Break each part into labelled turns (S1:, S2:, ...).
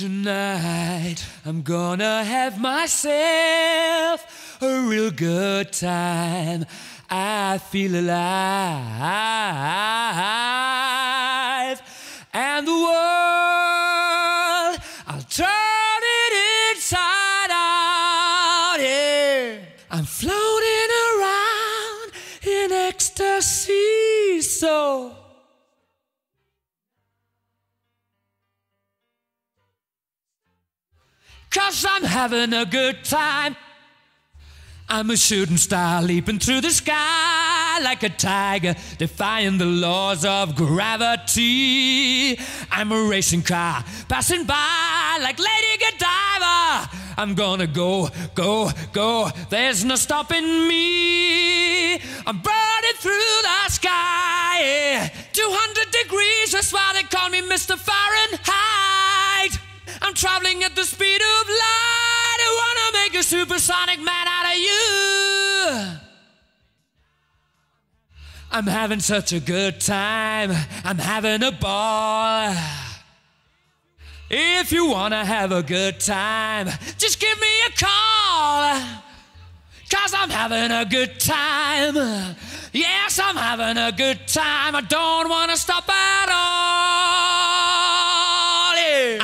S1: Tonight I'm gonna have myself a real good time. I feel alive. And the world, I'll turn it inside out. Yeah. I'm floating around in ecstasy. Cause I'm having a good time. I'm a shooting star leaping through the sky like a tiger, defying the laws of gravity. I'm a racing car passing by like Lady Godiva. I'm gonna go, go, go. There's no stopping me. I'm burning through the sky. 200 degrees, that's why they call me Mr. Fahrenheit. Supersonic man out of you. I'm having such a good time. I'm having a ball. If you wanna have a good time, just give me a call. Cause I'm having a good time. Yes, I'm having a good time. I don't wanna stop at all.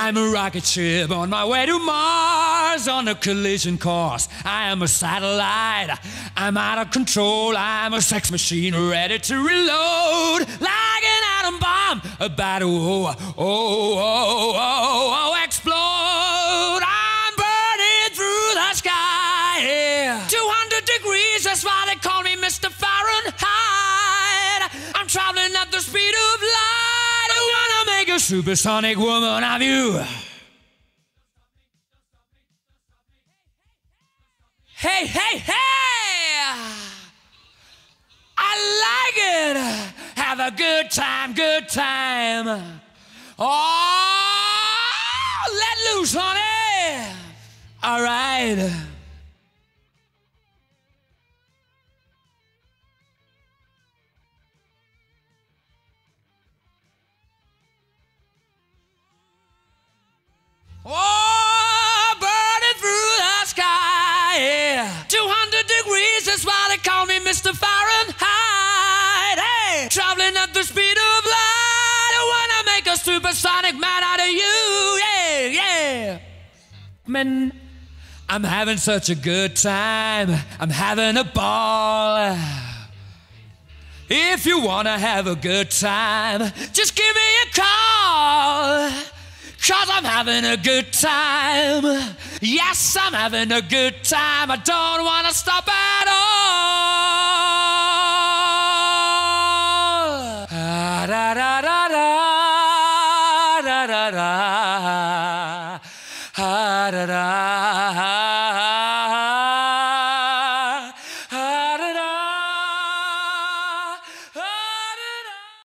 S1: I'm a rocket ship on my way to Mars on a collision course. I am a satellite. I'm out of control. I'm a sex machine ready to reload like an atom bomb about oh, to oh, oh, oh, oh, oh, explode. I'm burning through the sky. Yeah. 200 degrees, that's why they call me Mr. Fahrenheit. I'm traveling at the speed of a supersonic woman of you. Hey, hey, hey! I like it. Have a good time, good time. Oh, let loose, honey. All right. Yeah. 200 degrees, that's why they call me Mr. Fahrenheit. Hey, traveling at the speed of light. I wanna make a supersonic man out of you. Yeah, yeah. Man, I'm having such a good time. I'm having a ball. If you wanna have a good time, just give me a call. Cause I'm having a good time. Yes, I'm having a good time. I don't wanna stop at all. Ah, da, da, da, da, da, da, da.